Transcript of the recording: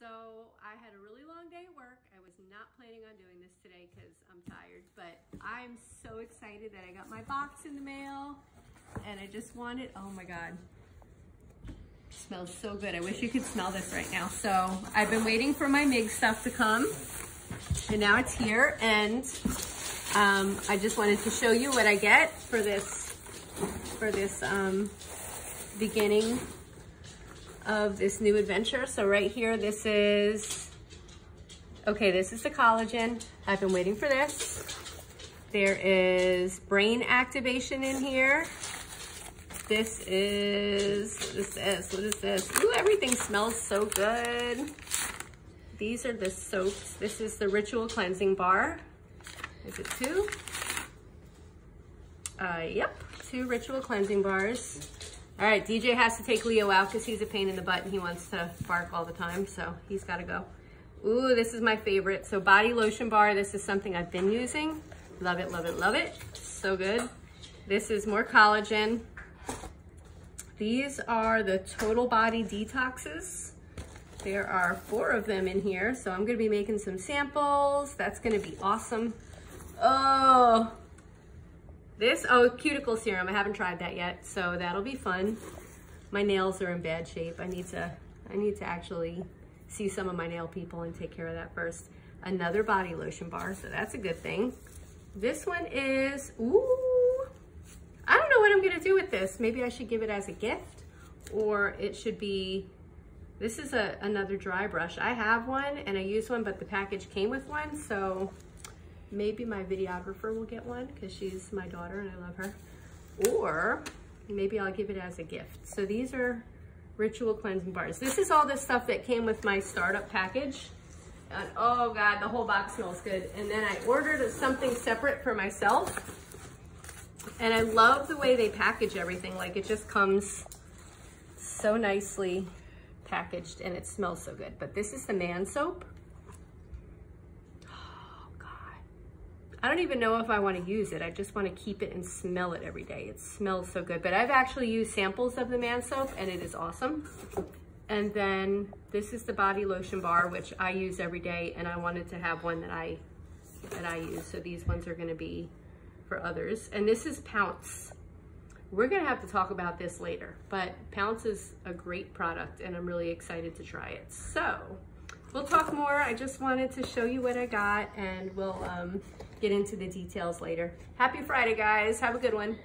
So I had a really long day at work. I was not planning on doing this today because I'm tired, but I'm so excited that I got my box in the mail and I just wanted, oh my God. It Smells so good. I wish you could smell this right now. So I've been waiting for my MIG stuff to come and now it's here and um, I just wanted to show you what I get for this, for this um, beginning of this new adventure. So right here, this is, okay, this is the collagen. I've been waiting for this. There is brain activation in here. This is, what is this? What is this? Ooh, everything smells so good. These are the soaps. This is the Ritual Cleansing Bar. Is it two? Uh, yep, two Ritual Cleansing Bars. All right, DJ has to take Leo out because he's a pain in the butt and he wants to bark all the time, so he's got to go. Ooh, this is my favorite. So body lotion bar, this is something I've been using. Love it, love it, love it. So good. This is more collagen. These are the total body detoxes. There are four of them in here, so I'm gonna be making some samples. That's gonna be awesome. Oh, this, oh, cuticle serum. I haven't tried that yet, so that'll be fun. My nails are in bad shape. I need to, I need to actually see some of my nail people and take care of that first. Another body lotion bar, so that's a good thing. This one is, ooh, I don't know what I'm gonna do with this. Maybe I should give it as a gift or it should be, this is a, another dry brush. I have one and I use one, but the package came with one, so Maybe my videographer will get one because she's my daughter and I love her. Or maybe I'll give it as a gift. So these are Ritual Cleansing Bars. This is all the stuff that came with my startup package. And oh God, the whole box smells good. And then I ordered something separate for myself. And I love the way they package everything. Like it just comes so nicely packaged and it smells so good. But this is the man soap. I don't even know if I want to use it. I just want to keep it and smell it every day. It smells so good. But I've actually used samples of the man soap and it is awesome. And then this is the body lotion bar, which I use every day. And I wanted to have one that I, that I use. So these ones are going to be for others. And this is Pounce. We're going to have to talk about this later. But Pounce is a great product and I'm really excited to try it. So we'll talk more. I just wanted to show you what I got and we'll um, get into the details later. Happy Friday, guys. Have a good one.